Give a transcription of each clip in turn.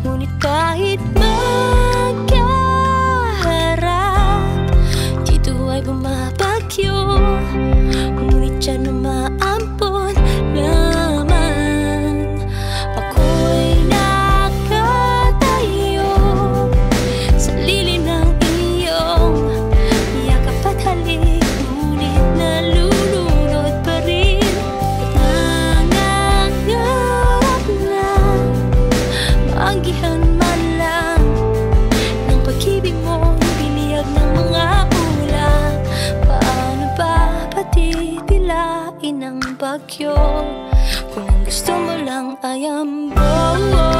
Ngunit kahit na Paggihan man lang Ng pag-ibig mo Biniyag ng mga pula. Paano ba patitilain ang bagyo? Kung ang gusto mo lang ay ang buo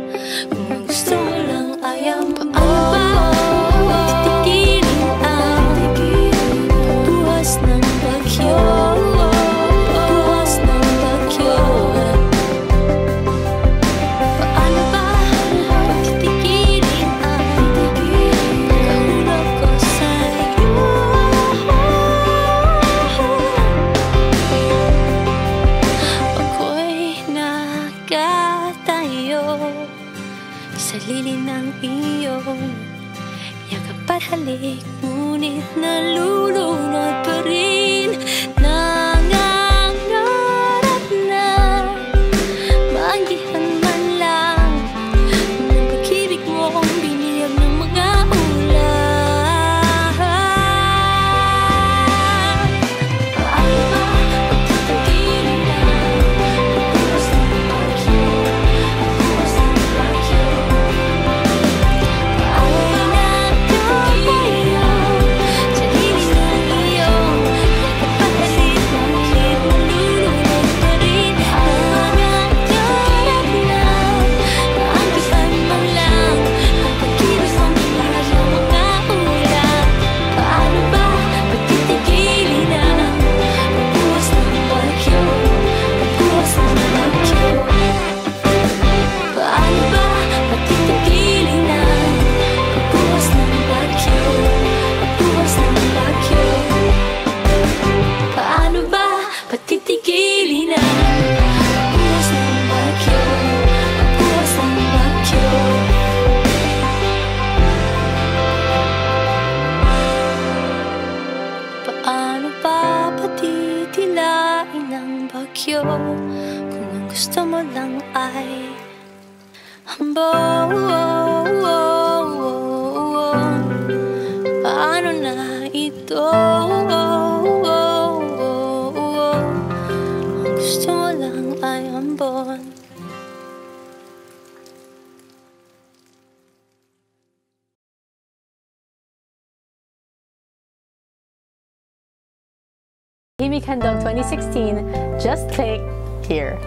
ka tayo Sa lilim ng iyong Yakap at halik. Ngunit nalulunod pa ng bagyo Kung ang gusto mo lang ay Humble oh oh, oh, oh, oh, Paano na ito? weekend of 2016, just click here.